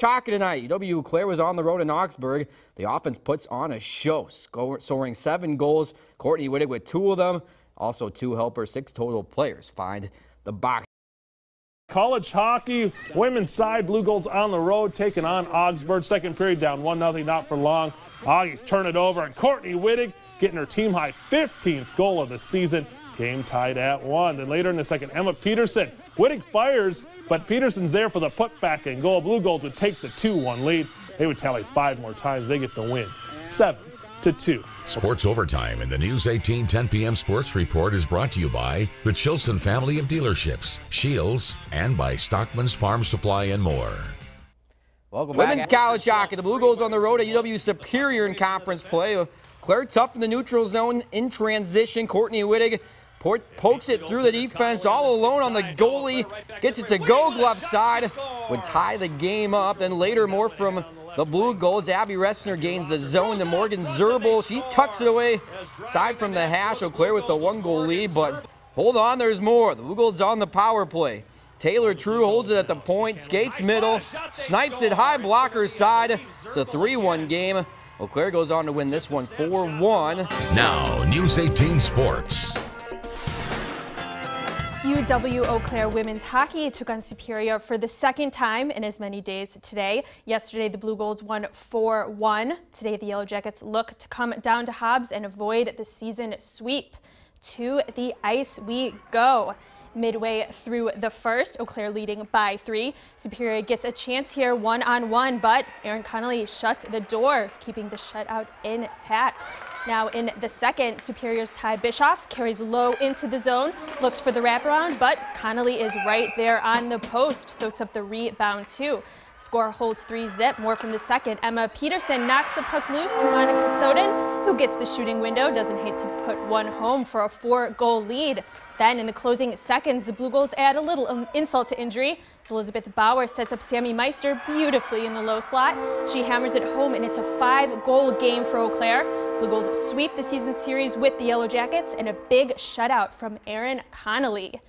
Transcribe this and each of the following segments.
Hockey tonight. UW Claire was on the road in Augsburg. The offense puts on a show, scoring seven goals. Courtney Wittig with two of them. Also two helpers, six total players find the box. College hockey, women's side, Blugolds on the road, taking on Augsburg. Second period down 1-0, not for long. Augies turn it over, and Courtney Wittig getting her team high 15th goal of the season. Game tied at one. Then later in the second, Emma Peterson. Wittig fires, but Peterson's there for the putback and goal. Blugolds would take the 2-1 lead. They would tally five more times. They get the win. Seven to two. Sports Overtime in the News 18 10 p.m. Sports Report is brought to you by the Chilson family of dealerships, Shields, and by Stockman's Farm Supply and more. Welcome back. Women's college hockey. The Blugolds on the road at UW Superior in conference play. Claire tough in the neutral zone in transition. Courtney Wittig pokes it through the defense all alone on the goalie. Gets it to go glove side. Would tie the game up. Then later more from the Blugolds. Abby Ressner gains the zone to Morgan Zerbel. She tucks it away side from the hash. Eau Claire with the one goal lead. But hold on, there's more. The Blugolds on the power play. Taylor True holds it at the point, skates middle, snipes it high blocker side. It's a 3-1 game. Eau Claire goes on to win this one 4-1. Now, News 18 Sports. UW Eau Claire women's hockey took on Superior for the second time in as many days today. Yesterday, the Blue Golds won 4-1. Today, the Yellow Jackets look to come down to Hobbs and avoid the season sweep. To the ice we go. Midway through the first, Eau Claire leading by three. Superior gets a chance here one-on-one, but Erin Connolly shuts the door, keeping the shutout intact. Now in the second, Superior's Ty Bischoff carries low into the zone, looks for the wraparound, but Connolly is right there on the post, soaks up the rebound too. Score holds three zip, more from the second. Emma Peterson knocks the puck loose to Monica Soden, gets the shooting window, doesn't hate to put one home for a four goal lead. Then in the closing seconds, the Blugolds add a little um, insult to injury. As Elizabeth Bauer sets up Sammy Meister beautifully in the low slot. She hammers it home, and it's a five-goal game for Eau Claire. Blugolds sweep the season series with the Yellow Jackets and a big shutout from Erin Connolly.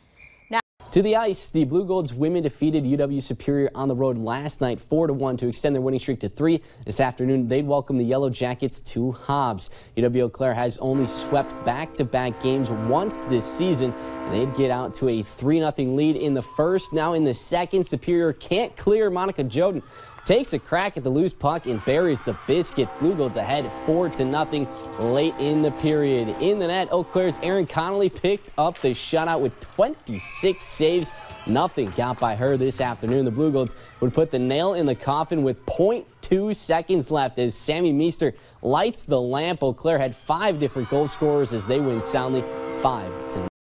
To the ice, the Blugolds women defeated UW Superior on the road last night 4-1 to extend their winning streak to three. This afternoon, they'd welcome the Yellow Jackets to Hobbs. UW Eau Claire has only swept back-to-back -back games once this season, they'd get out to a 3-0 lead in the first. Now in the second, Superior can't clear Monica Joden takes a crack at the loose puck and buries the biscuit. Blugolds ahead 4 to nothing late in the period. In the net, Eau Claire's Erin Connolly picked up the shutout with 26 saves. Nothing got by her this afternoon. The Blugolds would put the nail in the coffin with 0.2 seconds left as Sammy Meester lights the lamp. Eau Claire had five different goal scorers as they win soundly 5 to